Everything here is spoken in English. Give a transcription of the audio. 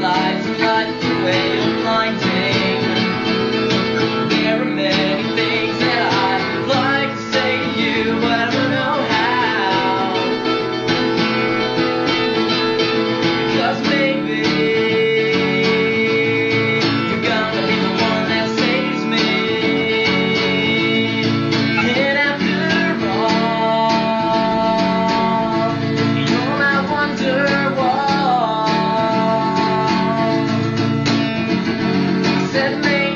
lights not that made